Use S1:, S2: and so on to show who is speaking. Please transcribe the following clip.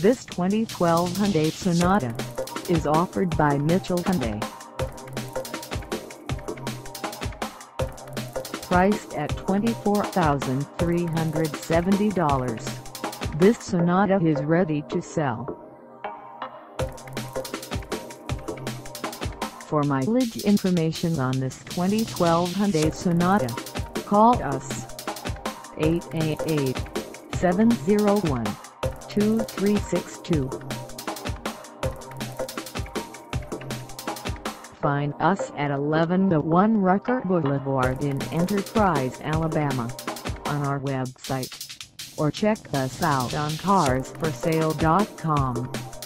S1: This 2012 Hyundai Sonata is offered by Mitchell Hyundai. Priced at $24,370, this Sonata is ready to sell. For mileage information on this 2012 Hyundai Sonata, call us 888 701 2362. Find us at 1101 Rucker Boulevard in Enterprise, Alabama on our website or check us out on carsforsale.com.